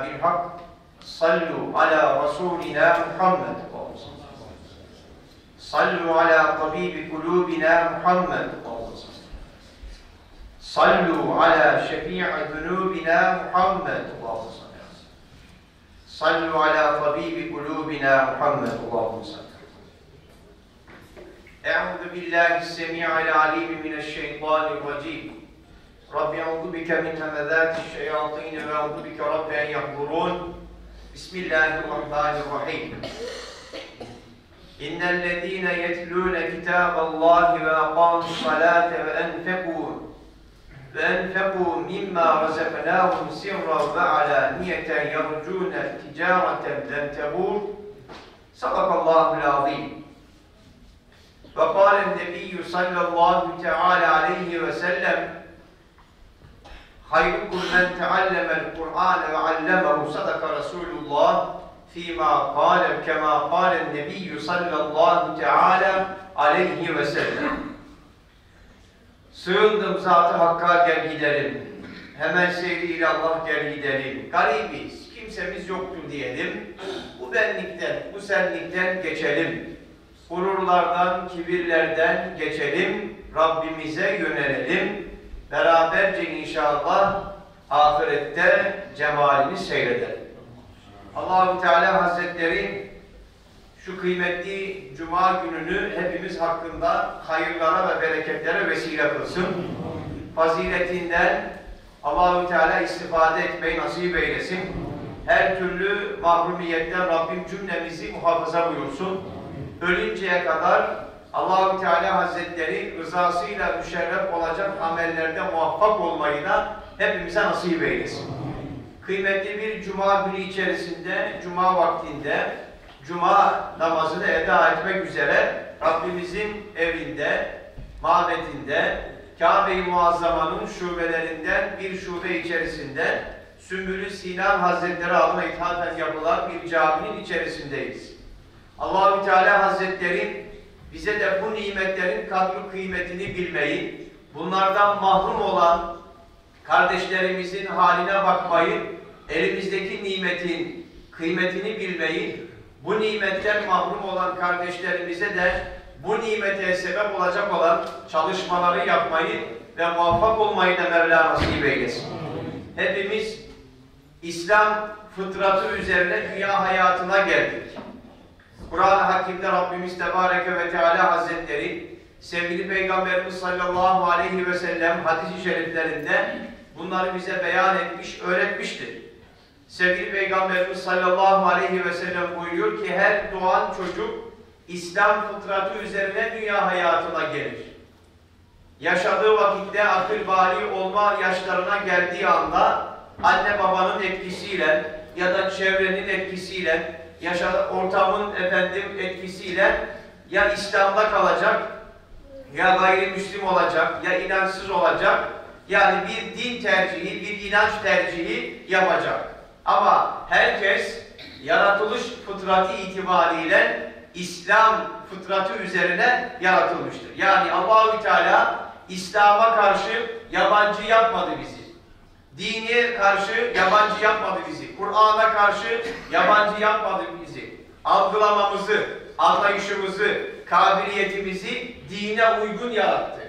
aleyna bil hak. Sallu ala rasulina Muhammed. Sallu ala tabibi kulubina Muhammed. Sallu ala şefi'i zunubina Muhammed. Sallu ala tabibi kulubina Muhammed. Euzu billahi semi'il alim mineşşeytanirracim. رب أعوذ بك من همذات الشياطين وأعوذ بك رب أن يحضرون. بسم الله الرحمن الرحيم. إن الذين يتلون كتاب الله وأقاموا الصلاة وأنفقوا وأنفقوا مما رزقناهم سرا وعلانية يرجون تجارة لن تبور. صدق الله العظيم. وقال النبي صلى الله تعالى عليه وسلم Hayrukum men teallemel Kur'ane ve allemehu sadaka Resulullah fîmâ kâlem kemâ kâlen nebiyyü sallallahu teâlâ aleyhi ve sellem. Sığındım zat-ı Hakk'a gel gidelim. Hemen sevdiğiyle Allah gel gidelim. Garibiz, kimsemiz yoktur diyelim. Bu benlikten, bu senlikten geçelim. Gururlardan, kibirlerden geçelim. Rabbimize yönelelim Beraberce inşallah ahirette cemalini seyredelim. Allahu Teala Hazretleri şu kıymetli cuma gününü hepimiz hakkında hayırlara ve bereketlere vesile kılsın. Faziletinden Allahu Teala istifade etmeyi nasip eylesin. Her türlü mahrumiyetten Rabbim cümlemizi muhafaza buyursun. Ölünceye kadar Allahu Teala Hazretleri rızasıyla müşerref olacak amellerde muvaffak olmayı da hepimize nasip eylesin. Kıymetli bir cuma günü içerisinde, cuma vaktinde cuma namazını eda etmek üzere Rabbimizin evinde, mabedinde, Kabe-i Muazzama'nın şubelerinden bir şube içerisinde Sümbülü Sinan Hazretleri adına ithafen yapılan bir caminin içerisindeyiz. Allahü Teala Hazretleri bize de bu nimetlerin kadri kıymetini bilmeyi, bunlardan mahrum olan kardeşlerimizin haline bakmayı, elimizdeki nimetin kıymetini bilmeyi, bu nimetten mahrum olan kardeşlerimize de bu nimete sebep olacak olan çalışmaları yapmayı ve muvaffak olmayı da Mevla nasip eylesin. Hepimiz İslam fıtratı üzerine dünya hayatına geldik. Kur'an-ı Hakim'de Rabbimiz Tebareke ve Teala Hazretleri sevgili Peygamberimiz sallallahu aleyhi ve sellem hadis-i şeriflerinde bunları bize beyan etmiş, öğretmiştir. Sevgili Peygamberimiz sallallahu aleyhi ve sellem buyuruyor ki her doğan çocuk İslam fıtratı üzerine dünya hayatına gelir. Yaşadığı vakitte akıl bali olma yaşlarına geldiği anda anne babanın etkisiyle ya da çevrenin etkisiyle yaşadığı ortamın efendim etkisiyle ya İslam'da kalacak ya gayrimüslim olacak ya inançsız olacak yani bir din tercihi, bir inanç tercihi yapacak. Ama herkes yaratılış fıtratı itibariyle İslam fıtratı üzerine yaratılmıştır. Yani Allahü Teala İslam'a karşı yabancı yapmadı bizi. Dine karşı yabancı yapmadı bizi. Kur'an'a karşı yabancı yapmadı bizi. Algılamamızı, anlayışımızı, kabiliyetimizi dine uygun yarattı.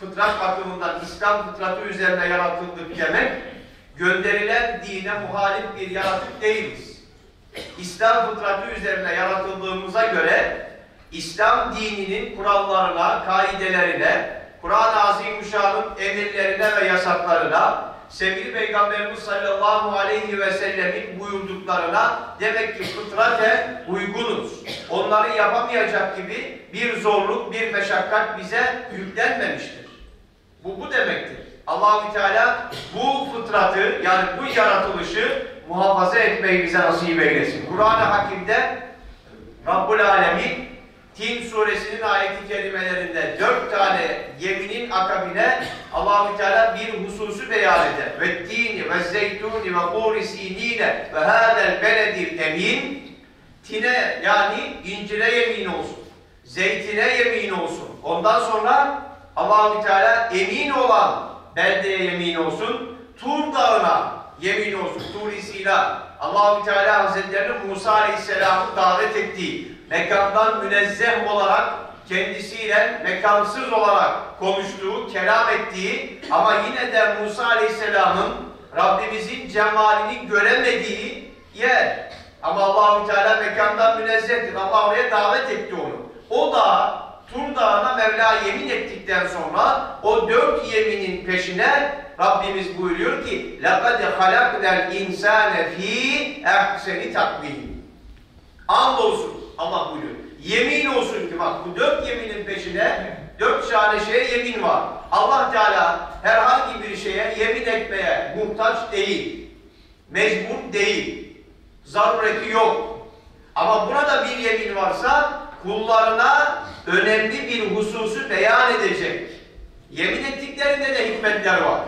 Fıtrat bakımından İslam fıtratı üzerine yaratıldık demek, gönderilen dine muhalif bir yaratık değiliz. İslam fıtratı üzerine yaratıldığımıza göre İslam dininin kurallarına, kaidelerine, Kur'an-ı Azimüşşan'ın emirlerine ve yasaklarına, sevgili Peygamberimiz sallallahu aleyhi ve sellemin buyurduklarına demek ki fıtrate uygunuz. Onları yapamayacak gibi bir zorluk, bir meşakkat bize yüklenmemiştir. Bu bu demektir. Allahü Teala bu fıtratı yani bu yaratılışı muhafaza etmeyi bize nasip eylesin. Kur'an-ı Hakim'de Rabbul Alemin Tin suresinin ayeti kelimelerinde dört tane yeminin akabine allah Teala bir hususu beyan eder. Ve tini ve zeytuni ve kuri sinine ve hadel beledil emin tine yani incire yemin olsun. Zeytine yemin olsun. Ondan sonra allah Teala emin olan beldeye yemin olsun. Tur dağına yemin olsun. Tur-i Sina. allah Teala Hazretleri Musa Aleyhisselam'ı davet ettiği mekandan münezzeh olarak kendisiyle mekansız olarak konuştuğu, kelam ettiği ama yine de Musa Aleyhisselam'ın Rabbimizin cemalini göremediği yer. Ama Allahu Teala mekandan münezzehtir. Allah oraya davet etti onu. O da Tur Dağı'na Mevla yemin ettikten sonra o dört yeminin peşine Rabbimiz buyuruyor ki لَقَدْ خَلَقْنَا الْاِنْسَانَ ف۪ي اَحْسَنِ تَقْوِيمٍ Andolsun Allah buyuruyor. Yemin olsun ki bak bu dört yeminin peşine dört tane şeye yemin var. Allah Teala herhangi bir şeye yemin etmeye muhtaç değil. Mecbur değil. Zarureti yok. Ama burada bir yemin varsa kullarına önemli bir hususu beyan edecek. Yemin ettiklerinde de hikmetler var.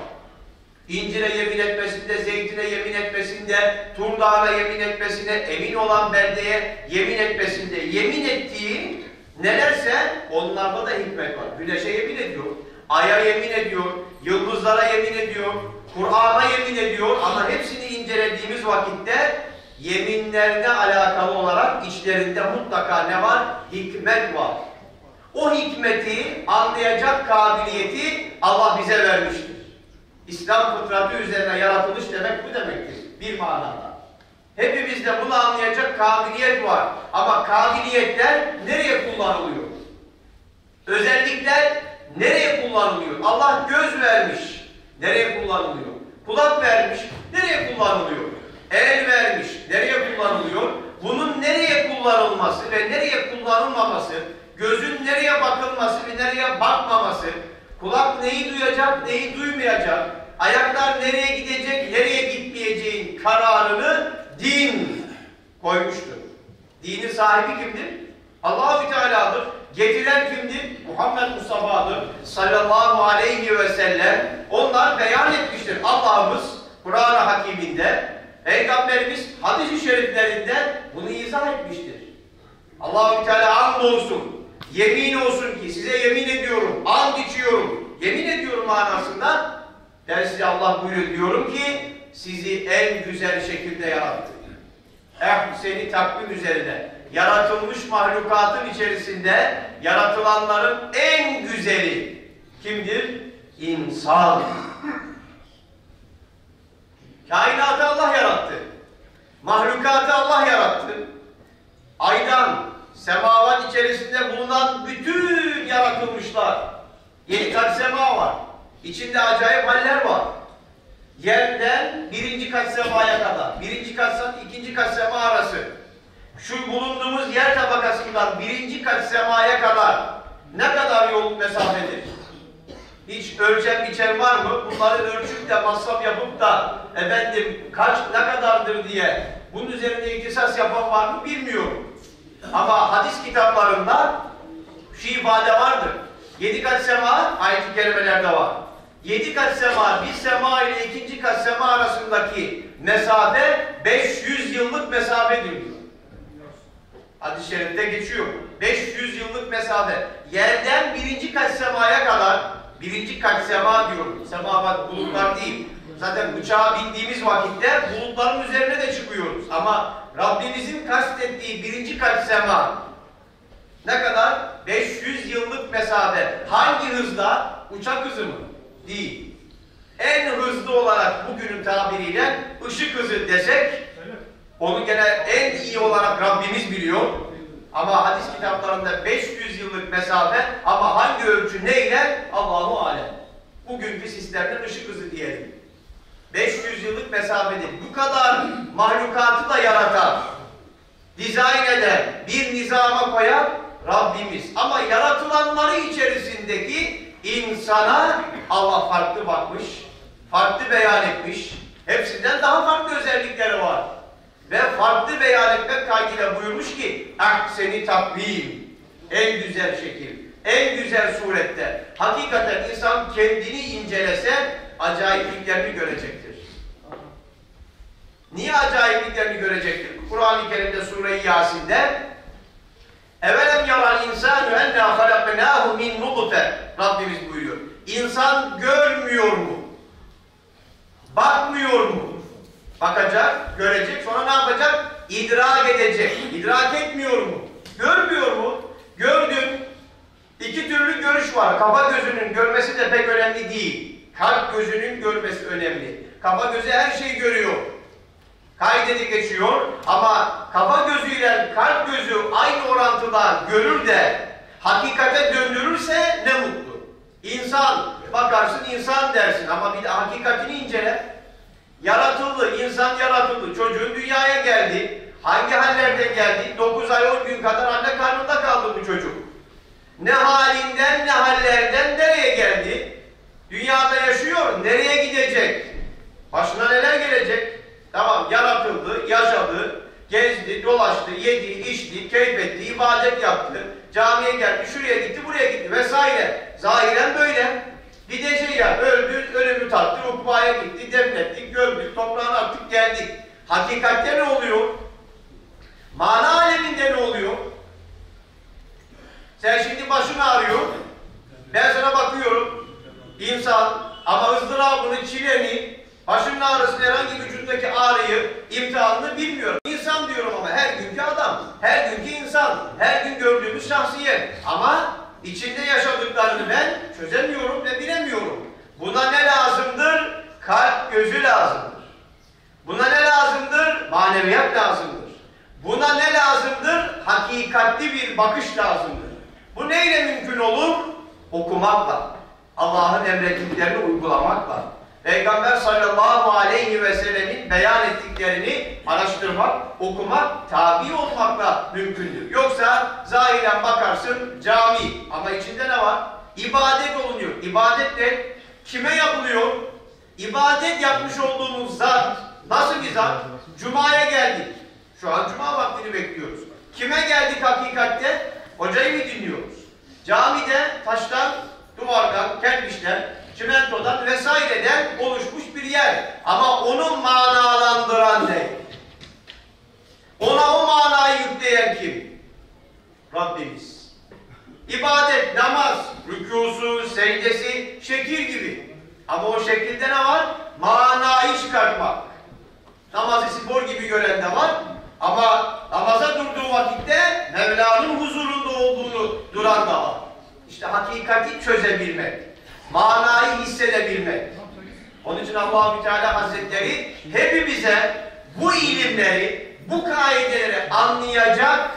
İncire yemin etmesinde, zeytine yemin etmesinde, Tur Dağı'na yemin etmesinde, emin olan beldeye yemin etmesinde, yemin ettiği nelerse onlarda da hikmet var. Güneşe yemin ediyor, aya yemin ediyor, yıldızlara yemin ediyor, Kur'an'a yemin ediyor ama hepsini incelediğimiz vakitte yeminlerine alakalı olarak içlerinde mutlaka ne var? Hikmet var. O hikmeti anlayacak kabiliyeti Allah bize vermiştir. İslam fıtratı üzerine yaratılış demek bu demektir. Bir manada. Hepimizde bunu anlayacak kabiliyet var. Ama kabiliyetler nereye kullanılıyor? Özellikler nereye kullanılıyor? Allah göz vermiş. Nereye kullanılıyor? Kulak vermiş. Nereye kullanılıyor? El vermiş. Nereye kullanılıyor? Bunun nereye kullanılması ve nereye kullanılmaması, gözün nereye bakılması ve nereye bakmaması, kulak neyi duyacak, neyi duymayacak, ayaklar nereye gidecek, nereye gitmeyeceğin kararını din koymuştur. Dinin sahibi kimdir? Allahu Teala'dır. Getiren kimdir? Muhammed Mustafa'dır. Sallallahu aleyhi ve sellem. Onlar beyan etmiştir. Allah'ımız Kur'an-ı Hakim'inde, Peygamberimiz hadis-i şeriflerinde bunu izah etmiştir. Allahu Teala and olsun, yemin olsun ki size yemin ediyorum, and içiyorum, yemin ediyorum manasında ben size Allah buyuruyor diyorum ki sizi en güzel şekilde yarattı. Eh seni takvim üzerine yaratılmış mahlukatın içerisinde yaratılanların en güzeli kimdir? İnsan. Kainatı Allah yarattı. Mahlukatı Allah yarattı. Aydan, semavat içerisinde bulunan bütün yaratılmışlar. Yedi kat sema var. İçinde acayip haller var. Yerden birinci kat semaya kadar, birinci kat ikinci kat sema arası, şu bulunduğumuz yer tabakasından birinci kat semaya kadar ne kadar yol mesafedir? Hiç ölçen biçen var mı? Bunları ölçüp de masraf yapıp da efendim kaç ne kadardır diye bunun üzerinde ihtisas yapan var mı bilmiyorum. Ama hadis kitaplarında şu ifade vardır. Yedi kat sema ayet-i kerimelerde var. Yedi kat sema, bir sema ile ikinci kat sema arasındaki mesafe 500 yıllık mesafedir diyor. Hadis-i şerifte geçiyor. 500 yıllık mesafe. Yerden birinci kat semaya kadar, birinci kat sema diyorum. Sema bak bulutlar değil. Zaten uçağa bindiğimiz vakitte bulutların üzerine de çıkıyoruz. Ama Rabbimizin kastettiği birinci kat sema ne kadar? 500 yıllık mesafe. Hangi hızda? Uçak hızı mı? Değil. En hızlı olarak bugünün tabiriyle ışık hızı desek onu gene en iyi olarak Rabbimiz biliyor. Ama hadis kitaplarında 500 yıllık mesafe ama hangi ölçü neyle? Allahu alem. Bugünkü sistemde ışık hızı diyelim. 500 yıllık mesafedir. Bu kadar mahlukatı da yaratan, dizayn eden, bir nizama koyan Rabbimiz. Ama yaratılanları içerisindeki insana Allah farklı bakmış, farklı beyan etmiş. Hepsinden daha farklı özellikleri var. Ve farklı beyan etmek kaydıyla buyurmuş ki seni takvim. en güzel şekil, en güzel surette. Hakikaten insan kendini incelese acayipliklerini görecektir. Niye acayipliklerini görecektir? Kur'an-ı Kerim'de Sure-i Yasin'de Evelem yaral insanu enna halaknâhu min nutfe Rabbimiz buyuruyor. İnsan görmüyor mu? Bakmıyor mu? Bakacak, görecek, sonra ne yapacak? İdrak edecek. İdrak etmiyor mu? Görmüyor mu? Gördüm. İki türlü görüş var. Kafa gözünün görmesi de pek önemli değil. Kalp gözünün görmesi önemli. Kafa gözü her şeyi görüyor. Kaydedi geçiyor ama kafa gözüyle kalp gözü aynı orantıda görür de hakikate döndürürse ne mutlu. İnsan, bakarsın insan dersin ama bir de hakikatini incele. Yaratıldı, insan yaratıldı. Çocuğun dünyaya geldi. Hangi hallerden geldi? 9 ay 10 gün kadar anne karnında kaldı bu çocuk. Ne halinden ne hallerden nereye geldi? Dünyada yaşıyor, nereye gidecek? Başına neler gelecek? Tamam yaratıldı, yaşadı, gezdi, dolaştı, yedi, içti, keyfetti, ibadet yaptı, camiye geldi, şuraya gitti, buraya gitti vesaire. Zahiren böyle. Gideceği yer öldü, ölümü tattı, ukbaya gitti, defnettik, gömdük, toprağına attık, geldik. Hakikatte ne oluyor? Mana aleminde ne oluyor? Sen şimdi başın ağrıyor. Ben sana bakıyorum. İnsan ama ızdırabını, çileni, başının ağrısını, herhangi vücuttaki ağrıyı, imtihanını bilmiyorum. İnsan diyorum ama her günkü adam, her günkü insan, her gün gördüğümüz şahsiyet. Ama içinde yaşadıklarını ben çözemiyorum ve bilemiyorum. Buna ne lazımdır? Kalp gözü lazımdır. Buna ne lazımdır? Maneviyat lazımdır. Buna ne lazımdır? Hakikatli bir bakış lazımdır. Bu neyle mümkün olur? Okumakla. Allah'ın emrettiklerini uygulamakla. Peygamber sallallahu aleyhi ve sellemin beyan ettiklerini araştırmak, okumak, tabi olmakla mümkündür. Yoksa zahiren bakarsın cami ama içinde ne var? İbadet olunuyor. İbadet de kime yapılıyor? İbadet yapmış olduğumuz zat nasıl bir zat? Cuma'ya geldik. Şu an cuma vaktini bekliyoruz. Kime geldik hakikatte? Hocayı mı dinliyoruz? Camide taştan, duvardan, kerpiçten, çimentodan vesaireden oluşmuş bir yer. Ama onu manalandıran ne? Ona o manayı yükleyen kim? Rabbimiz. İbadet, namaz, rükusu, secdesi, şekil gibi. Ama o şekilde ne var? Manayı çıkartmak. Namazı spor gibi gören de var. Ama namaza durduğu vakitte Mevla'nın huzurunda olduğunu duran da var. İşte hakikati çözebilmek. Manayı hissedebilmek. Onun için allah Teala Hazretleri hepimize bu ilimleri, bu kaideleri anlayacak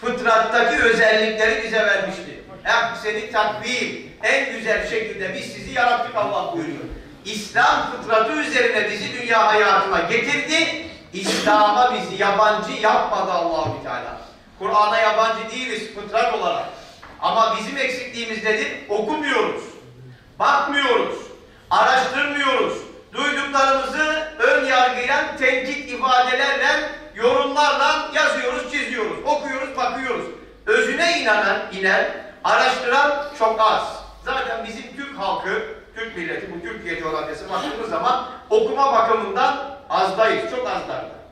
fıtrattaki özellikleri bize vermişti. Ehseni takvim, en güzel şekilde biz sizi yarattık Allah buyuruyor. İslam fıtratı üzerine bizi dünya hayatına getirdi. İslam'a bizi yabancı yapmadı Allahu Teala. Kur'an'a yabancı değiliz fıtrat olarak. Ama bizim eksikliğimiz nedir? Okumuyoruz. Bakmıyoruz. Araştırmıyoruz. Duyduklarımızı ön yargıyla, tenkit ifadelerle, yorumlarla yazıyoruz, çiziyoruz. Okuyoruz, bakıyoruz. Özüne inanan, inen, araştıran çok az. Zaten bizim Türk halkı, Türk milleti, bu Türkiye coğrafyası baktığımız zaman okuma bakımından azdayız, çok azlarda.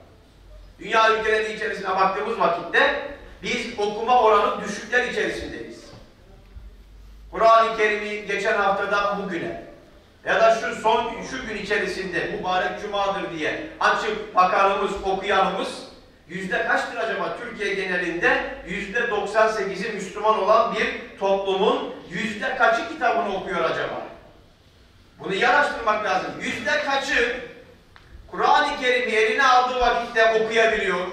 Dünya ülkeleri içerisine baktığımız vakitte biz okuma oranı düşükler içerisindeyiz. Kur'an-ı Kerim'i geçen haftadan bugüne ya da şu son şu gün içerisinde mübarek cumadır diye açıp bakanımız, okuyanımız yüzde kaçtır acaba Türkiye genelinde? Yüzde 98'i Müslüman olan bir toplumun yüzde kaçı kitabını okuyor acaba? Bunu araştırmak lazım. Yüzde kaçı Kur'an-ı Kerim'i eline aldığı vakitte okuyabiliyor?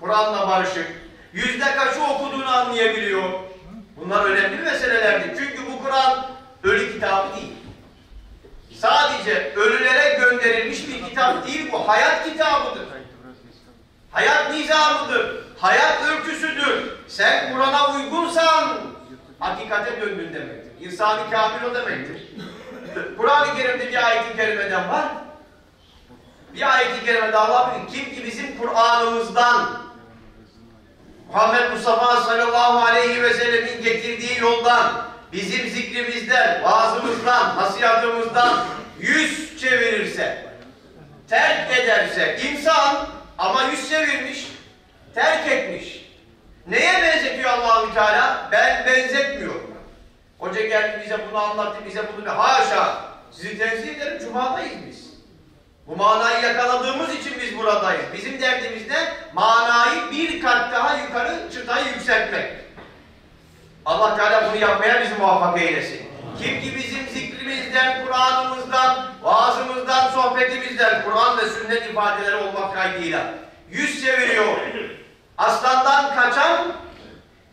Kur'an'la barışık. Yüzde kaçı okuduğunu anlayabiliyor? Bunlar önemli meselelerdir. Çünkü bu Kur'an ölü kitabı değil. Sadece ölülere gönderilmiş bir kitap değil bu. Hayat kitabıdır. Hayat nizamıdır. Hayat ölçüsüdür. Sen Kur'an'a uygunsan hakikate döndün demektir. İnsanı kamil o demektir. Kur'an-ı Kerim'de bir ayet-i kerimeden var. Bir ayet-i kerimede Allah bilir. Kim ki bizim Kur'an'ımızdan Muhammed Mustafa sallallahu aleyhi ve sellemin getirdiği yoldan, bizim zikrimizden, vaazımızdan, nasihatımızdan yüz çevirirse, terk ederse, insan ama yüz çevirmiş, terk etmiş. Neye benzetiyor Allahü Teala? Ben benzetmiyorum. Hoca geldi bize bunu anlattı, bize bunu... Haşa! Sizi tenzih ederim, Cuma'dayız biz. Bu manayı yakaladığımız için biz buradayız. Bizim derdimiz ne? Manayı bir kat daha yukarı çıtayı yükseltmek. Allah Teala bunu yapmaya bizi muvaffak eylesin. Kim ki bizim zikrimizden, Kur'an'ımızdan, vaazımızdan, sohbetimizden, Kur'an ve sünnet ifadeleri olmak kaydıyla yüz çeviriyor. Aslandan kaçan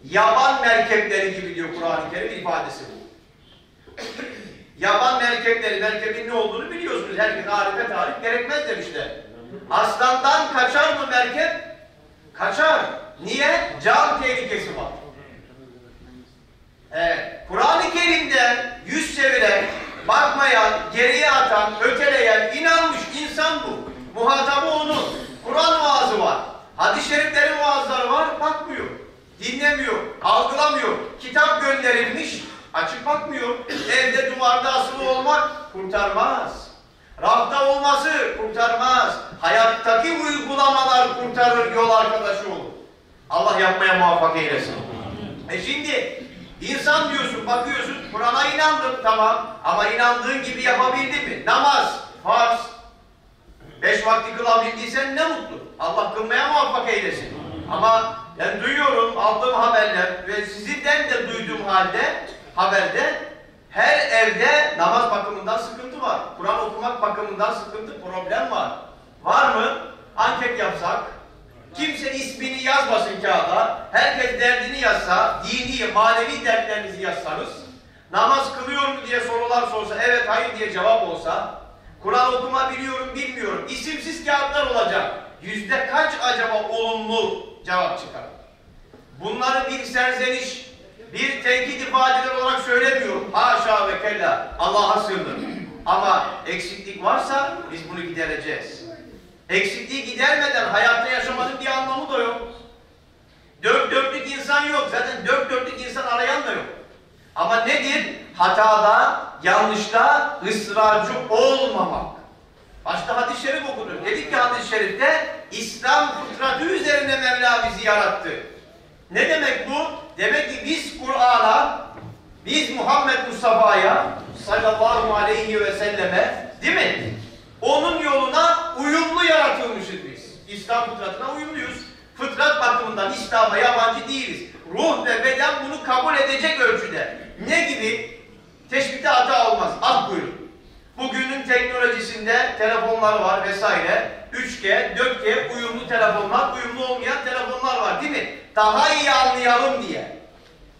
yaban merkepleri gibi diyor Kur'an-ı Kerim ifadesi bu. Yaban merkepleri, merkebin ne olduğunu biliyorsunuz. Herkes tarife tarif gerekmez demişler. Aslandan kaçar mı merkep? Kaçar. Niye? Can tehlikesi var. Evet. Kur'an-ı Kerim'de yüz çeviren, bakmayan, geriye atan, öteleyen, inanmış insan bu. Muhatabı onun. Kur'an vaazı var. Hadis-i şeriflerin vaazları var, bakmıyor. Dinlemiyor, algılamıyor. Kitap gönderilmiş, açıp bakmıyor. Evde duvarda asılı olmak kurtarmaz. Rafta olması kurtarmaz. Hayattaki uygulamalar kurtarır, yol arkadaşı olur. Allah yapmaya muvaffak eylesin. E şimdi insan diyorsun, bakıyorsun, Kur'an'a inandım tamam ama inandığın gibi yapabildin mi? Namaz, farz. Beş vakti kılabildiysen ne mutlu. Allah kılmaya muvaffak eylesin. Ama ben duyuyorum, aldığım haberler ve sizden de duyduğum halde, haberde her evde namaz bakımından sıkıntı var. Kur'an okumak bakımından sıkıntı, problem var. Var mı? Anket yapsak, kimse ismini yazmasın kağıda, herkes derdini yazsa, dini, manevi dertlerinizi yazsanız, namaz kılıyor mu diye sorular sorsa, evet hayır diye cevap olsa, Kur'an okuma biliyorum bilmiyorum, isimsiz kağıtlar olacak. Yüzde kaç acaba olumlu cevap çıkar? Bunları bir serzeniş, bir tenkit ifadeler olarak söylemiyorum. Haşa ve kella. Allah'a sığınırım. Ama eksiklik varsa biz bunu gidereceğiz. Eksikliği gidermeden hayatta yaşamanın bir anlamı da yok. Dört dörtlük insan yok. Zaten dört dörtlük insan arayan da yok. Ama nedir? Hatada, yanlışta ısrarcı olmamak. Başta hadis-i şerif okuduk. Dedik ki hadis-i şerifte İslam fıtratı üzerine Mevla bizi yarattı. Ne demek bu? Demek ki biz Kur'an'a, biz Muhammed Mustafa'ya sallallahu aleyhi ve selleme değil mi? Onun yoluna uyumlu yaratılmışız biz. İslam fıtratına uyumluyuz. Fıtrat bakımından İslam'a yabancı değiliz. Ruh ve beden bunu kabul edecek ölçüde. Ne gibi? Teşbihte hata olmaz. Ah buyurun. Bugünün teknolojisinde telefonlar var vesaire. 3G, 4G uyumlu telefonlar, uyumlu olmayan telefonlar var değil mi? Daha iyi anlayalım diye.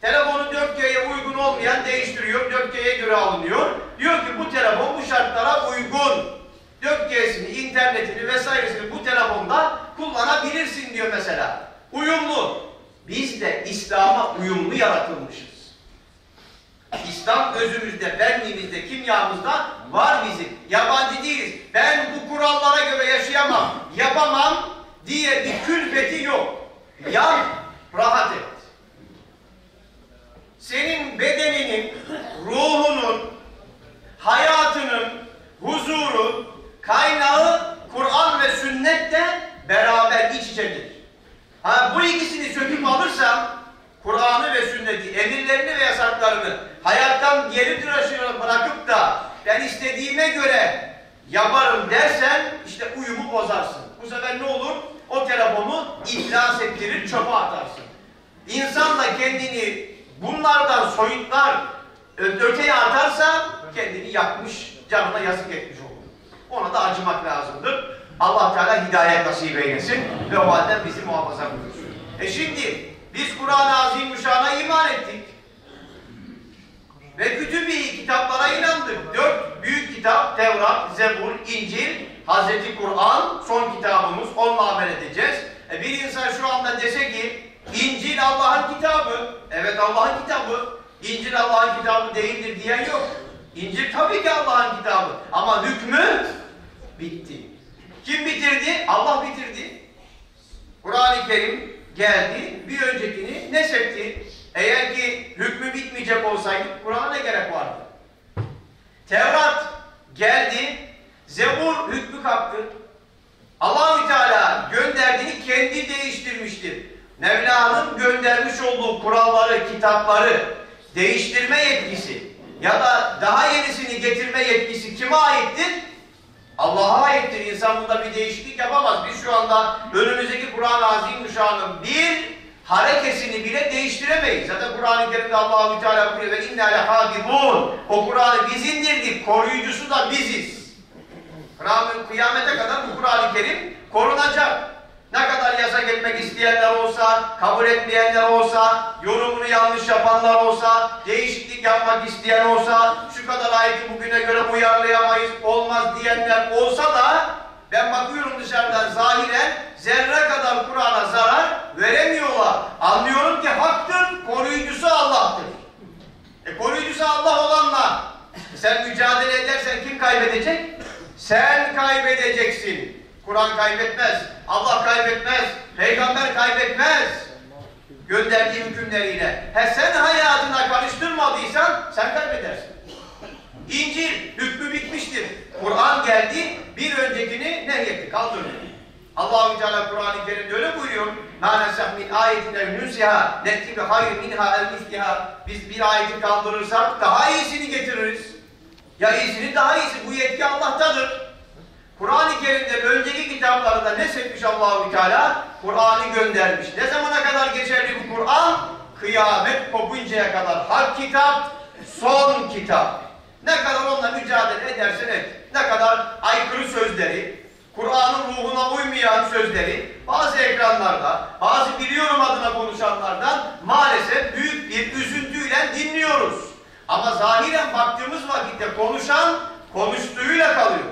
Telefonu 4G'ye uygun olmayan değiştiriyor, 4G'ye göre alınıyor. Diyor ki bu telefon bu şartlara uygun. 4G'sini, internetini vesairesini bu telefonda kullanabilirsin diyor mesela. Uyumlu. Biz de İslam'a uyumlu yaratılmışız. İslam özümüzde, benliğimizde, kimyamızda var bizim. Yabancı değiliz. Ben bu kurallara göre yaşayamam, yapamam diye bir külfeti yok. Yan, rahat et. Senin bedeninin, ruhunun, hayatının, huzuru, kaynağı Kur'an ve sünnette beraber iç içedir. Ha, bu ikisini söküp alırsam Kur'an'ı ve sünneti, emirlerini ve yasaklarını hayattan geri tıraşını bırakıp da ben istediğime göre yaparım dersen işte uyumu bozarsın. Bu sefer ne olur? O telefonu iflas ettirir, çöpe atarsın. İnsan da kendini bunlardan soyutlar, öteye atarsa kendini yakmış, canına yazık etmiş olur. Ona da acımak lazımdır. Allah Teala hidayet nasip eylesin ve o halde bizi muhafaza buyursun. E şimdi biz Kur'an-ı Azimüşşan'a iman ettik. Ve kütübi kitaplara inandık. Dört büyük kitap, Tevrat, Zebur, İncil, Hazreti Kur'an, son kitabımız, onunla amel edeceğiz. E bir insan şu anda dese ki, İncil Allah'ın kitabı, evet Allah'ın kitabı, İncil Allah'ın kitabı değildir diyen yok. İncil tabii ki Allah'ın kitabı ama hükmü bitti. Kim bitirdi? Allah bitirdi. Kur'an-ı Kerim geldi, bir öncekini nesetti. Eğer ki hükmü bitmeyecek olsaydı Kur'an'a gerek vardı? Tevrat geldi, Zebur hükmü kaptı. Allahü Teala gönderdiğini kendi değiştirmiştir. Mevla'nın göndermiş olduğu kuralları, kitapları değiştirme yetkisi ya da daha yenisini getirme yetkisi kime aittir? Allah'a aittir. İnsan bunda bir değişiklik yapamaz. Biz şu anda önümüzdeki Kur'an-ı Azimüşşan'ın bir harekesini bile değiştiremeyiz. Zaten Kur'an-ı Kerim'de Allah-u Teala buyuruyor ve inna lehâdibûn. O Kur'an'ı biz indirdik. Koruyucusu da biziz. Kıyamete kadar bu Kur'an-ı Kerim korunacak. Ne kadar yasak etmek isteyenler olsa, kabul etmeyenler olsa, yorumunu yanlış yapanlar olsa, değişiklik yapmak isteyen olsa, şu kadar ayeti bugüne göre uyarlayamayız, olmaz diyenler olsa da ben bakıyorum dışarıdan zahiren zerre kadar Kur'an'a zarar veremiyorlar. Anlıyorum ki haktır, koruyucusu Allah'tır. E koruyucusu Allah olanla sen mücadele edersen kim kaybedecek? Sen kaybedeceksin. Kur'an kaybetmez. Allah kaybetmez. Peygamber kaybetmez. Gönderdiği hükümleriyle. He sen hayatına karıştırmadıysan sen kaybedersin. İncil hükmü bitmiştir. Kur'an geldi bir öncekini nehyetti, kaldırdı. Allah-u Teala Kur'an-ı Kerim'de öyle buyuruyor. مَا نَسَحْ مِنْ آيَةٍ اَوْنُسِهَا نَتِّبِ خَيْرٍ مِنْهَا اَلْمِثْلِهَا Biz bir ayeti kaldırırsak daha iyisini getiririz. Ya iyisini daha iyisi. Bu yetki Allah'tadır. Kur'an-ı Kerim'de önceki kitaplarında ne seçmiş Allahu Teala? Kur'an'ı göndermiş. Ne zamana kadar geçerli bu Kur'an? Kıyamet kopuncaya kadar. Hak kitap, son kitap. Ne kadar onunla mücadele edersen et. Ne kadar aykırı sözleri, Kur'an'ın ruhuna uymayan sözleri bazı ekranlarda, bazı biliyorum adına konuşanlardan maalesef büyük bir üzüntüyle dinliyoruz. Ama zahiren baktığımız vakitte konuşan konuştuğuyla kalıyor.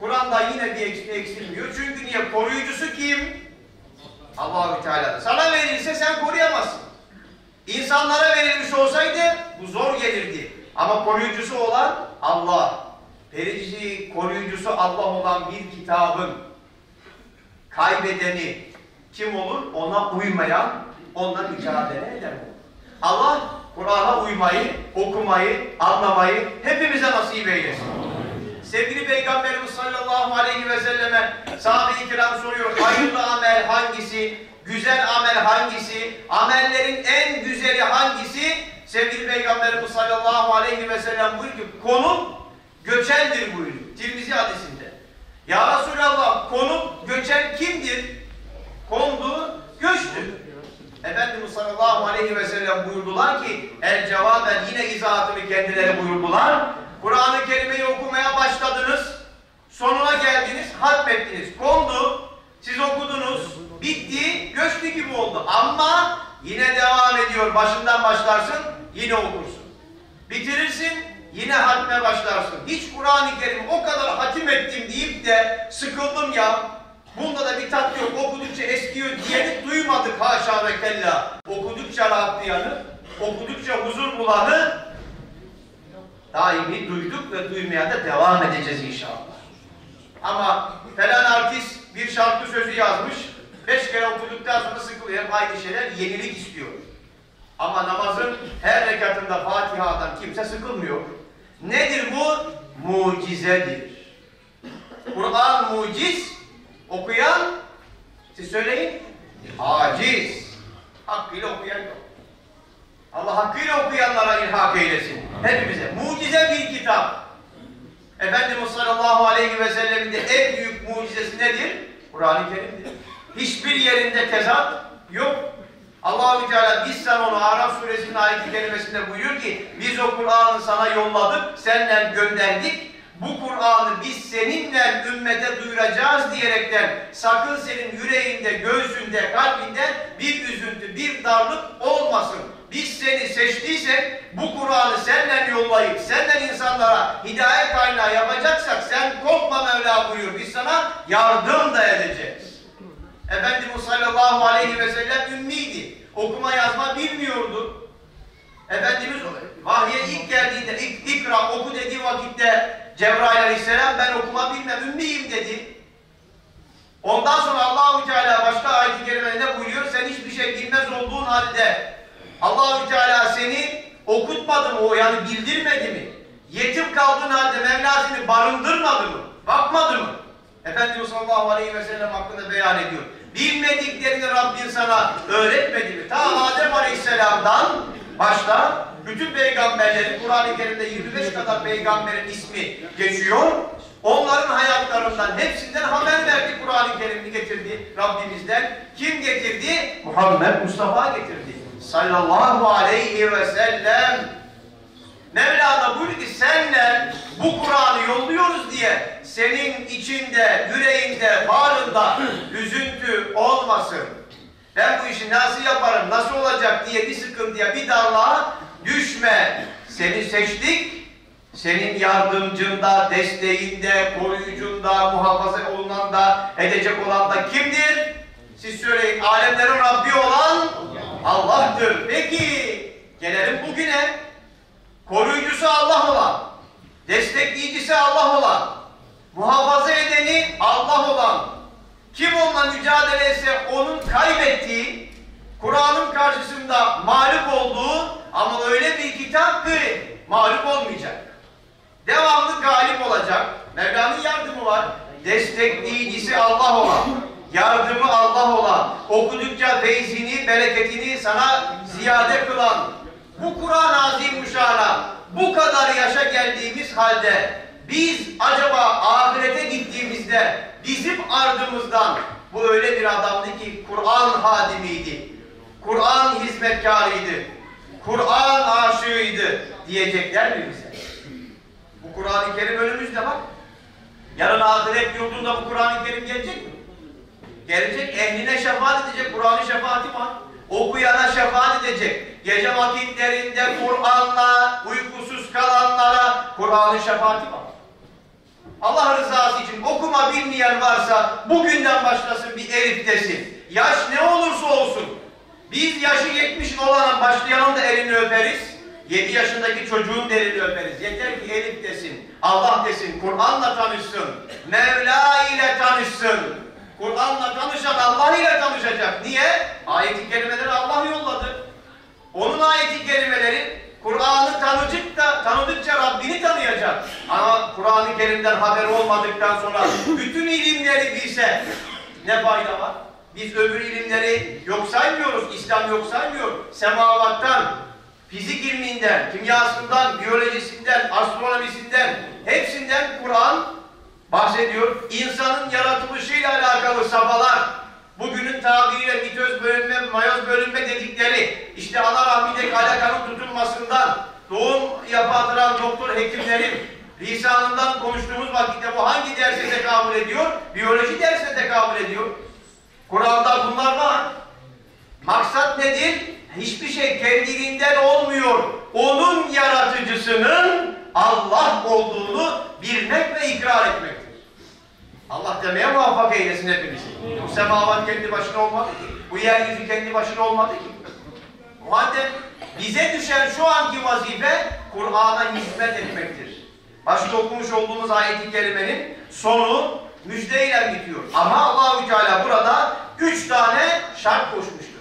Kur'an'da yine bir eksik eksilmiyor. Çünkü niye? Koruyucusu kim? Allahü Teala. Sana verilse sen koruyamazsın. İnsanlara verilmiş olsaydı bu zor gelirdi. Ama koruyucusu olan Allah. Verici, koruyucusu Allah olan bir kitabın kaybedeni kim olur? Ona uymayan, onunla mücadele eder olur. Allah Kur'an'a uymayı, okumayı, anlamayı hepimize nasip eylesin. Sevgili Peygamberimiz sallallahu aleyhi ve selleme sahabe-i kiram soruyor. Hayırlı amel hangisi? Güzel amel hangisi? Amellerin en? Sevgili Peygamberimiz sallallahu aleyhi ve sellem buyuruyor ki konu göçendir buyuruyor. Tirmizi hadisinde. Ya Resulallah konu göçen kimdir? Kondu göçtü. Efendimiz sallallahu aleyhi ve sellem buyurdular ki el cevaben yine izahatını kendileri buyurdular. Kur'an-ı Kerime'yi okumaya başladınız. Sonuna geldiniz, hatmettiniz. Kondu, siz okudunuz, bitti, göçtü gibi oldu. Ama yine devam ediyor. Başından başlarsın, yine okursun. Bitirirsin, yine hatme başlarsın. Hiç Kur'an-ı Kerim o kadar hatim ettim deyip de sıkıldım ya. Bunda da bir tat yok. Okudukça eskiyor diyeni duymadık haşa ve kella. Okudukça rahatlayanı, okudukça huzur bulanı daimi duyduk ve duymaya da devam edeceğiz inşallah. Ama falan artist bir şarkı sözü yazmış. Beş kere okuduktan sonra sıkılıyor. Hep aynı şeyler yenilik istiyor. Ama namazın her rekatında Fatiha'dan kimse sıkılmıyor. Nedir bu? Mucizedir. Kur'an muciz, okuyan, siz söyleyin, aciz. Hakkıyla okuyan yok. Allah hakkıyla okuyanlara ilhak eylesin. Hepimize. Mucize bir kitap. Efendimiz sallallahu aleyhi ve sellemin de en büyük mucizesi nedir? Kur'an-ı Kerim'dir. Hiçbir yerinde tezat yok. Allahu Teala biz sen onu Araf suresinin ayet-i kerimesinde buyuruyor ki biz o Kur'an'ı sana yolladık, senden gönderdik. Bu Kur'an'ı biz seninle ümmete duyuracağız diyerekten sakın senin yüreğinde, gözünde, kalbinde bir üzüntü, bir darlık olmasın. Biz seni seçtiysek bu Kur'an'ı senden yollayıp senden insanlara hidayet kaynağı yapacaksak sen korkma Mevla buyur. Biz sana yardım da edeceğiz. Efendimiz sallallahu aleyhi ve sellem ümmiydi. Okuma yazma bilmiyordu. Efendimiz vahye ilk geldiğinde ilk ikra oku dediği vakitte Cebrail aleyhisselam ben okuma bilmem ümmiyim dedi. Ondan sonra Allahu Teala başka ayet-i kerimelerinde buyuruyor. Sen hiçbir şey bilmez olduğun halde Allahu Teala seni okutmadı mı? O yani bildirmedi mi? Yetim kaldığın halde Mevla seni barındırmadı mı? Bakmadı mı? Efendimiz sallallahu aleyhi ve sellem hakkında beyan ediyor. Bilmediklerini Rabbin sana öğretmedi mi? Ta Adem aleyhisselamdan başta bütün peygamberlerin, Kur'an-ı Kerim'de 25 kadar peygamberin ismi geçiyor. Onların hayatlarından hepsinden haber verdi Kur'an-ı Kerim'i getirdi Rabbimizden. Kim getirdi? Muhammed Mustafa getirdi. Sallallahu aleyhi ve sellem. Mevla da buyurdu ki senle bu Kur'an'ı yolluyoruz diye senin içinde, yüreğinde, bağrında üzüntü olmasın. Ben bu işi nasıl yaparım, nasıl olacak diye bir sıkıntıya, bir darlığa düşme. Seni seçtik, senin yardımcında, desteğinde, koruyucunda, muhafaza olunan da, edecek olan da kimdir? Siz söyleyin, alemlerin Rabbi olan Allah'tır. Peki, gelelim bugüne. Koruyucusu Allah olan, destekleyicisi Allah olan, muhafaza edeni Allah olan, kim onunla mücadele etse onun kaybettiği, Kur'an'ın karşısında mağlup olduğu ama öyle bir kitap ki mağlup olmayacak. Devamlı galip olacak. Mevla'nın yardımı var. Destekleyicisi Allah olan, yardımı Allah olan, okudukça feyzini, bereketini sana ziyade kılan, bu Kur'an-ı Azimuşşan'a bu kadar yaşa geldiğimiz halde biz acaba ahirete gittiğimizde bizim ardımızdan bu öyle bir adamdı ki Kur'an hadimiydi. Kur'an hizmetkarıydı. Kur'an aşığıydı diyecekler mi bize? Bu Kur'an-ı Kerim önümüzde bak. Yarın ahiret yurdunda bu Kur'an-ı Kerim gelecek mi? Gelecek ehline şefaat edecek. Kur'an'ın şefaati var. Okuyana şefaat edecek. Gece vakitlerinde Kur'an'la uykusuz kalanlara Kur'an'ın şefaati var. Allah rızası için okuma bilmeyen varsa bugünden başlasın bir elif desin. Yaş ne olursa olsun. Biz yaşı 70 olan başlayanın da elini öperiz. 7 yaşındaki çocuğun da elini öperiz. Yeter ki elif desin. Allah desin. Kur'an'la tanışsın. Mevla ile tanışsın. Kur'an'la tanışan Allah ile tanışacak. Niye? Ayet-i kerimeleri Allah yolladı. Onun ayet-i kerimeleri Kur'an'ı tanıcık da, tanıdıkça Rabbini tanıyacak. Ama Kur'an-ı Kerim'den haber olmadıktan sonra bütün ilimleri bilse ne fayda var? Biz öbür ilimleri yok saymıyoruz. İslam yok saymıyor. Semavattan, fizik ilminden, kimyasından, biyolojisinden, astronomisinden, hepsinden Kur'an bahsediyor. İnsanın yaratılışıyla alakalı safhalar, bugünün tabiriyle mitoz bölünme, mayoz bölünme dedikleri, işte ana rahmideki alakanın tutulmasından, doğum yapatıran doktor hekimlerin lisanından konuştuğumuz vakitte bu hangi derse tekabül ediyor? Biyoloji dersine tekabül ediyor. Kur'an'da bunlar var. Maksat nedir? Hiçbir şey kendiliğinden olmuyor. Onun yaratıcısının Allah olduğunu bilmek ve ikrar etmektir. Allah demeye muvaffak eylesin hepimizi. Bu semavat kendi başına olmadı ki. Bu yeryüzü kendi başına olmadı ki. O bize düşen şu anki vazife Kur'an'a hizmet etmektir. Başta okumuş olduğumuz ayet-i kerimenin sonu müjdeyle bitiyor. Ama Allahü Teala burada üç tane şart koşmuştur.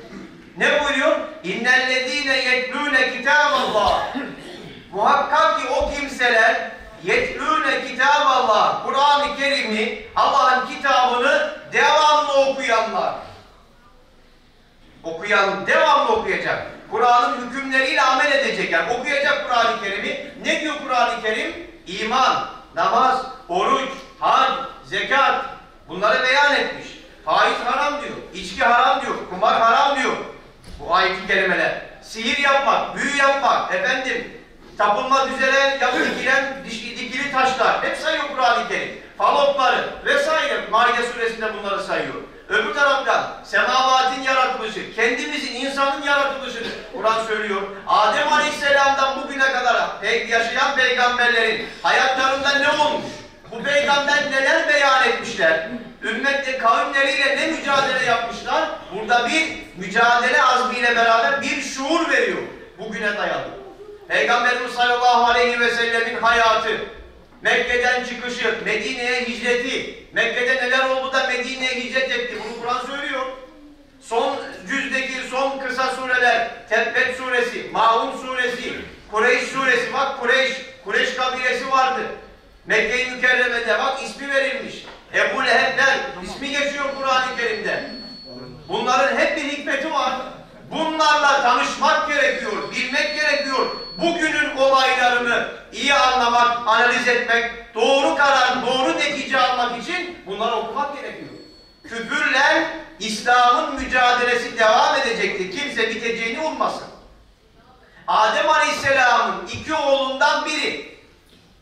Ne buyuruyor? İnnellezîne yetlûne kitâballah. Muhakkak ki o kimseler yetlûne kitâballah. Kur'an-ı Kerim'i, Allah'ın kitabını devamlı okuyanlar. Okuyan, devamlı okuyacak. Kur'an'ın hükümleriyle amel edecek. Yani okuyacak Kur'an-ı Kerim'i. Ne diyor Kur'an-ı Kerim? İman, namaz, oruç, hac, zekat. Bunları beyan etmiş. Faiz haram diyor. içki haram diyor. Kumar haram diyor. Bu ayet-i kerimeler. Sihir yapmak, büyü yapmak, efendim, tapılmak üzere yap dikilen dikili taşlar. Hep sayıyor Kur'an-ı Kerim. Falotları vesaire. Maide suresinde bunları sayıyor. Öbür taraftan semavatin yaratılışı, kendimizin, insanın yaratılışını Kur'an söylüyor. Adem Aleyhisselam'dan bugüne kadar yaşayan peygamberlerin hayatlarında ne olmuş? Bu peygamber neler beyan etmişler? Ümmette kavimleriyle ne mücadele yapmışlar? Burada bir mücadele azmiyle beraber bir şuur veriyor. Bugüne dayalı. Peygamberimiz sallallahu aleyhi ve sellemin hayatı, Mekke'den çıkışı, Medine'ye hicreti, Mekke'de neler oldu da Medine'ye hicret etti. Bunu Kur'an söylüyor. Son cüzdeki son kısa sureler, Tebbet suresi, Maun suresi, Kureyş suresi, bak Kureyş, Kureyş kabilesi vardı. Mekke-i Mükerreme'de bak ismi verilmiş. Ebu Leheb'ler ismi geçiyor Kur'an-ı Kerim'de. Bunların hep bir hikmeti var. Bunlarla tanışmak gerekiyor, bilmek gerekiyor. Bugünün olaylarını iyi anlamak, analiz etmek, doğru karar, doğru netice almak için bunları okumak gerekiyor. Küfürle İslam'ın mücadelesi devam edecektir. Kimse biteceğini ummasın. Adem Aleyhisselam'ın iki oğlundan biri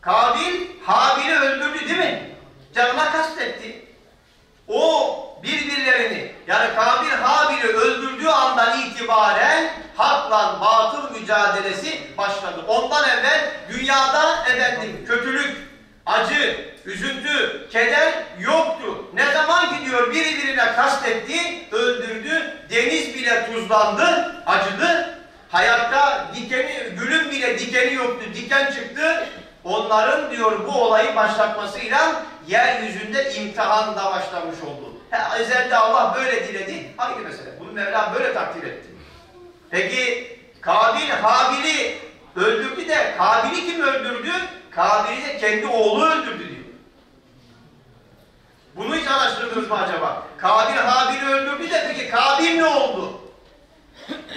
Kabil, Habil'i öldürdü değil mi? Canına kastetti. O birbirlerini yani Kabil Habil'i öldürdüğü andan itibaren hakla batıl mücadelesi başladı. Ondan evvel dünyada efendim kötülük, acı, üzüntü, keder yoktu. Ne zaman gidiyor birbirine kastetti, öldürdü, deniz bile tuzlandı, acıdı. Hayatta dikeni, gülün bile dikeni yoktu, diken çıktı. Onların diyor bu olayı başlatmasıyla yeryüzünde imtihan da başlamış oldu. He, ezelde Allah böyle diledi, hangi mesele? Bunu Mevla böyle takdir etti. Peki Kabil Habil'i öldürdü de Kabil'i kim öldürdü? Kabil'i de kendi oğlu öldürdü diyor. Bunu hiç araştırdınız mı acaba? Kabil Habil'i öldürdü de peki Kabil ne oldu?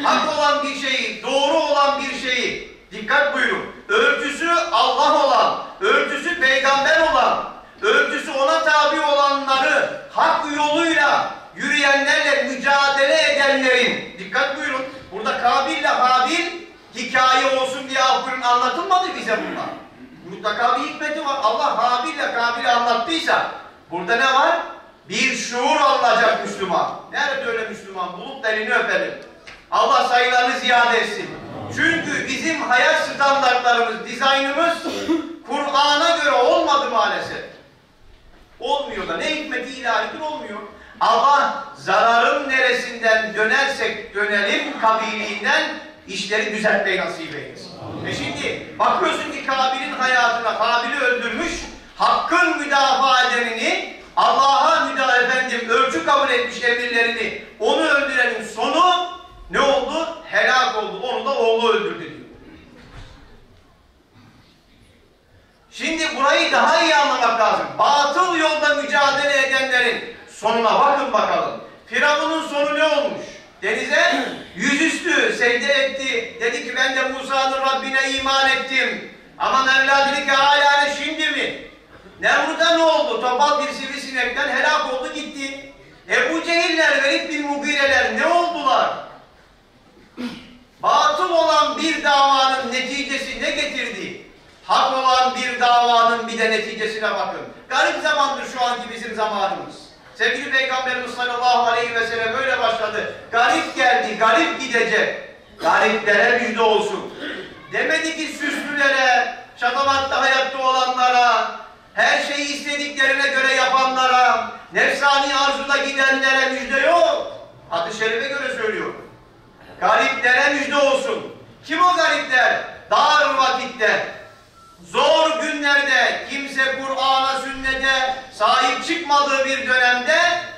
Hak olan bir şeyi, doğru olan bir şeyi, dikkat buyurun, ölçüsü Allah olan, ölçüsü peygamber olan, ölçüsü ona tabi olanları hak yoluyla yürüyenlerle mücadele edenlerin, dikkat buyurun, burada Kabil ile Habil hikaye olsun diye Kur'an anlatılmadı bize bunlar. Mutlaka bir hikmeti var. Allah Habil ile Kabil'i anlattıysa, burada ne var? Bir şuur alınacak Müslüman. Nerede öyle Müslüman? Bulup elini öpelim. Allah sayılarını ziyade etsin. Çünkü bizim hayat standartlarımız, dizaynımız Kur'an'a göre olmadı maalesef. Olmuyor da ne hikmeti ilahidir olmuyor. Allah zararın neresinden dönersek dönelim kabiliğinden işleri düzeltmeyi nasip eylesin. E şimdi bakıyorsun ki Kabil'in hayatına Kabil'i öldürmüş, hakkın müdafaa edenini Allah'a müdafaa efendim ölçü kabul etmiş emirlerini onu öldürenin sonu ne oldu? Helak oldu. Onu da oğlu öldürdü diyor. Şimdi burayı daha iyi anlamak lazım. Batıl yolda mücadele edenlerin sonuna bakın bakalım. Firavun'un sonu ne olmuş? Denize yüzüstü secde etti. Dedi ki ben de Musa'nın Rabbine iman ettim. Ama Mevla dedi ki hala şimdi mi? Nemrut'a ne oldu? Topal bir sivrisinekten helak oldu gitti. Ebu Cehiller, Velid bin Mugireler ne oldular? Batıl olan bir davanın neticesi ne getirdi? Hak olan davanın bir de neticesine bakın. Garip zamandır şu anki bizim zamanımız. Sevgili Peygamberimiz sallallahu aleyhi ve sellem böyle başladı. Garip geldi, garip gidecek. Gariplere müjde olsun. Demedi ki süslülere, şatamatta hayatta olanlara, her şeyi istediklerine göre yapanlara, nefsani arzuda gidenlere müjde yok. Hadis-i şerife göre söylüyor. Gariplere müjde olsun. Kim o garipler? Dar vakitte, zor günlerde kimse Kur'an'a, sünnete sahip çıkmadığı bir dönemde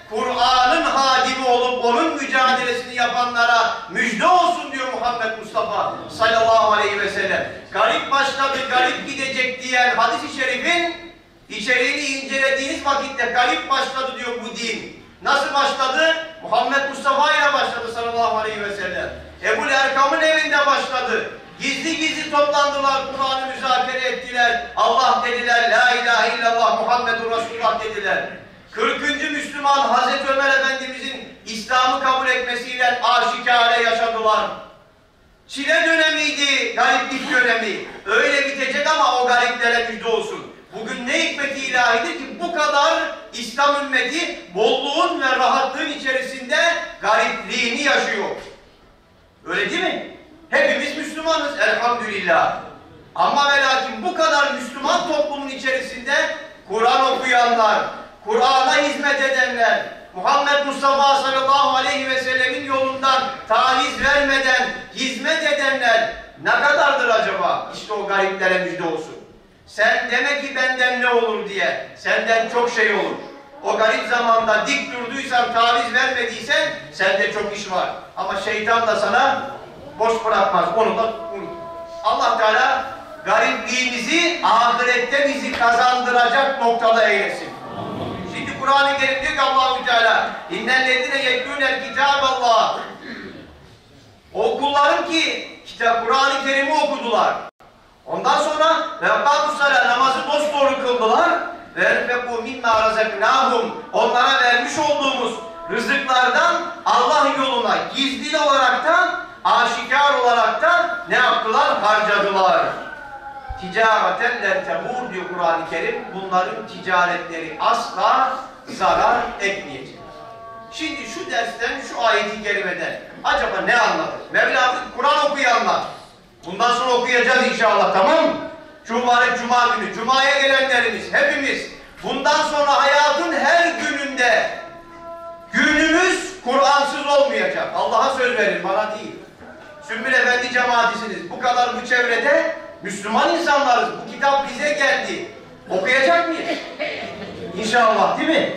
Kur'an'ın hadimi olup onun mücadelesini yapanlara müjde olsun diyor Muhammed Mustafa sallallahu aleyhi ve sellem. Garip başladı, garip gidecek diyen hadis-i şerifin içeriğini incelediğiniz vakitte garip başladı diyor bu din. Nasıl başladı? Muhammed Mustafa ile başladı sallallahu aleyhi ve sellem. Ebu Erkam'ın evinde başladı. Gizli gizli toplandılar, Kur'an'ı müzakere ettiler. Allah dediler, La ilahe illallah Muhammedur Resulullah dediler. 40. Müslüman Hazreti Ömer Efendimizin İslam'ı kabul etmesiyle aşikare yaşadılar. Çile dönemiydi, gariplik dönemi. Öyle bitecek ama o gariplere müjde olsun. Bugün ne hikmeti ilahidir ki bu kadar İslam ümmeti bolluğun ve rahatlığın içerisinde garipliğini yaşıyor. Öyle değil mi? Hepimiz Müslümanız elhamdülillah. Ama ve lakin bu kadar Müslüman toplumun içerisinde Kur'an okuyanlar, Kur'an'a hizmet edenler, Muhammed Mustafa sallallahu aleyhi ve sellemin yolundan taviz vermeden hizmet edenler ne kadardır acaba? İşte o gariplere müjde olsun. Sen deme ki benden ne olur diye. Senden çok şey olur. O garip zamanda dik durduysan, taviz vermediysen sende çok iş var. Ama şeytan da sana boş bırakmaz. Onu da. Allah Teala garipliğimizi ahirette bizi kazandıracak noktada eylesin. Şimdi Kur'an-ı Kerim diyor ki Allahu Teala İnnellezine yetlûnel kitâballah O kulların ki kitap Kur'an-ı Kerim'i okudular. Ondan sonra ve kamusala namazı dosdoğru kıldılar ve enfekû mimmâ razaknâhum onlara vermiş olduğumuz rızıklardan Allah yoluna gizli olaraktan aşikar olaraktan ne yaptılar? Harcadılar. Ticareten len temur diyor Kur'an-ı Kerim. Bunların ticaretleri asla zarar etmeyecek. Şimdi şu dersten, şu ayeti kerimeden acaba ne anladık? Mevla Kur'an okuyanlar. Bundan sonra okuyacağız inşallah tamam mı? Cumartesi, Cuma günü, Cuma'ya gelenlerimiz, hepimiz bundan sonra hayatın her gününde günümüz Kur'ansız olmayacak. Allah'a söz verin, bana değil. Sümbül Efendi cemaatisiniz. Bu kadar bu çevrede Müslüman insanlarız. Bu kitap bize geldi. Okuyacak mıyız? İnşallah değil mi?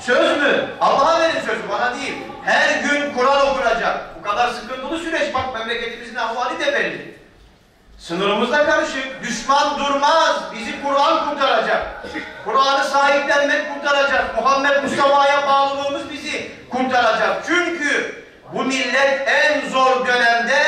Söz mü? Allah'a verin sözü bana değil. Her gün Kur'an okunacak. Bu kadar sıkıntılı süreç bak memleketimizin ahvali de belli. Sınırımız da karışık. Düşman durmaz. Bizi Kur'an kurtaracak. Kur'an'ı sahiplenmek kurtaracak. Muhammed Mustafa'ya bağlılığımız bizi kurtaracak. Çünkü bu millet en zor dönemde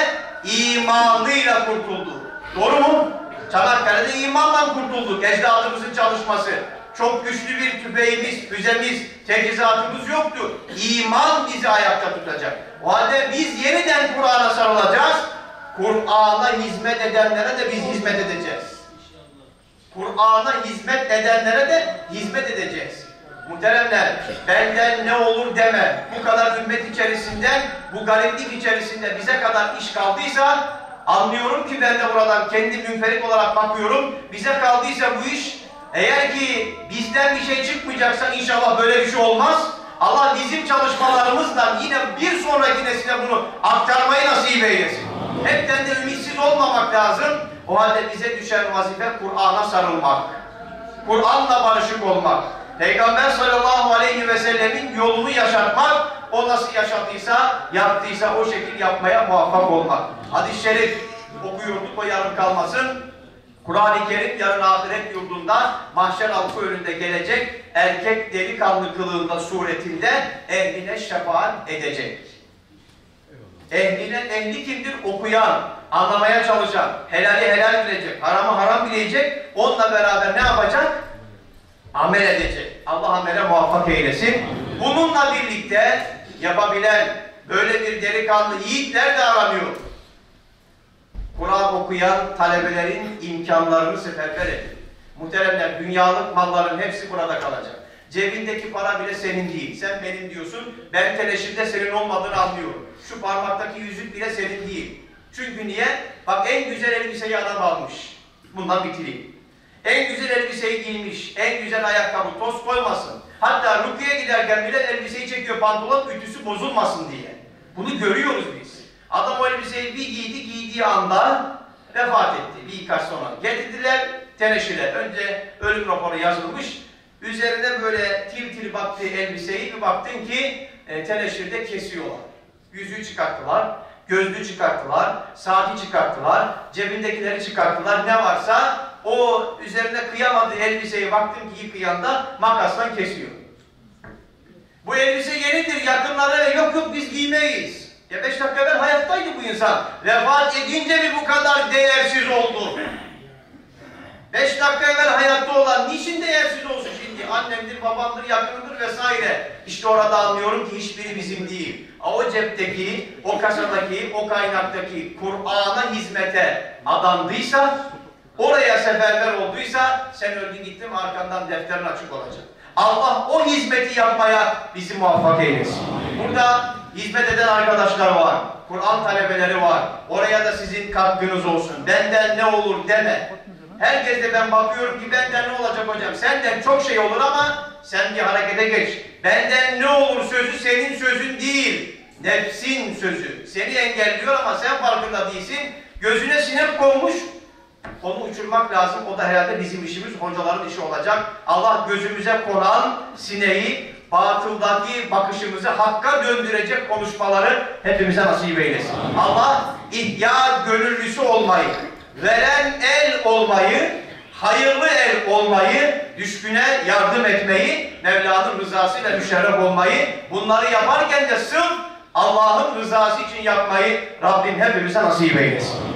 imanıyla kurtuldu. Doğru mu? Çanakkale'de imanla kurtulduk. Ecdadımızın çalışması. Çok güçlü bir tüfeğimiz, füzemiz, teçhizatımız yoktu. İman bizi ayakta tutacak. O halde biz yeniden Kur'an'a sarılacağız. Kur'an'a hizmet edenlere de biz hizmet edeceğiz. Kur'an'a hizmet edenlere de hizmet edeceğiz. Muhteremler, benden ne olur deme. Bu kadar ümmet içerisinden, bu gariplik içerisinde bize kadar iş kaldıysa, anlıyorum ki ben de buradan kendi münferit olarak bakıyorum. Bize kaldıysa bu iş, eğer ki bizden bir şey çıkmayacaksa inşallah böyle bir şey olmaz. Allah bizim çalışmalarımızla yine bir sonraki nesile bunu aktarmayı nasip eylesin. Hepten de ümitsiz olmamak lazım. O halde bize düşen vazife Kur'an'a sarılmak. Kur'an'la barışık olmak. Peygamber sallallahu aleyhi ve sellemin yolunu yaşatmak, o nasıl yaşattıysa, yaptıysa o şekil yapmaya muvaffak olmak. Hadis-i şerif okuyorduk, o yarım kalmasın. Kur'an-ı Kerim yarın ahiret yurdunda mahşer halkı önünde gelecek erkek delikanlı kılığında suretinde ehline şefaat edecek. Ehline, ehli kimdir? Okuyan, anlamaya çalışan, helali helal bilecek, haramı haram bilecek, onunla beraber ne yapacak? Amel edecek. Allah amele muvaffak eylesin. Bununla birlikte yapabilen böyle bir delikanlı yiğitler de aranıyor. Kur'an okuyan talebelerin imkanlarını seferber edin. Muhteremler, dünyalık malların hepsi burada kalacak. Cebindeki para bile senin değil. Sen benim diyorsun. Ben teneşirde senin olmadığını anlıyorum. Şu parmaktaki yüzük bile senin değil. Çünkü niye? Bak en güzel elbiseyi adam almış. Bundan bitireyim. En güzel elbiseyi giymiş. En güzel ayakkabı. Toz koymasın. Hatta rukiye giderken bile elbiseyi çekiyor pantolon ütüsü bozulmasın diye. Bunu görüyoruz biz. Adam o elbiseyi bir giydi, giydiği anda vefat etti birkaç sonra. Getirdiler teneşirler. Önce ölüm raporu yazılmış. Üzerine böyle til til baktığı elbiseyi bir baktın ki e, teneşirde kesiyorlar. Yüzüğü çıkarttılar, gözlüğü çıkarttılar, saati çıkarttılar, cebindekileri çıkarttılar. Ne varsa o üzerine kıyamadığı elbiseyi baktım ki yıkayanda makasla kesiyor. Bu elbise yenidir, yakınlara yok yok biz giymeyiz. Ya beş dakika evvel hayattaydı bu insan. Vefat edince mi bu kadar değersiz oldu? Beş dakika evvel hayatta olan niçin değersiz olsun şimdi? Annemdir, babamdır, yakındır vesaire. İşte orada anlıyorum ki hiçbiri bizim değil. O cepteki, o kasadaki, o kaynaktaki Kur'an'a hizmete adandıysa, oraya seferber olduysa sen öldün gittin arkandan defterin açık olacak. Allah o hizmeti yapmaya bizi muvaffak eylesin. Burada hizmet eden arkadaşlar var. Kur'an talebeleri var. Oraya da sizin katkınız olsun. Benden ne olur deme. Herkes de ben bakıyorum ki benden ne olacak hocam? Senden çok şey olur ama sen bir harekete geç. Benden ne olur sözü senin sözün değil. Nefsin sözü. Seni engelliyor ama sen farkında değilsin. Gözüne sinek konmuş. Onu uçurmak lazım. O da herhalde bizim işimiz, hocaların işi olacak. Allah gözümüze konan sineği, batıldaki bakışımızı hakka döndürecek konuşmaları hepimize nasip eylesin. Allah ihya gönüllüsü olmayı, veren el olmayı, hayırlı el olmayı, düşküne yardım etmeyi, Mevla'nın rızasıyla müşerref olmayı, bunları yaparken de sırf Allah'ın rızası için yapmayı Rabbim hepimize nasip eylesin.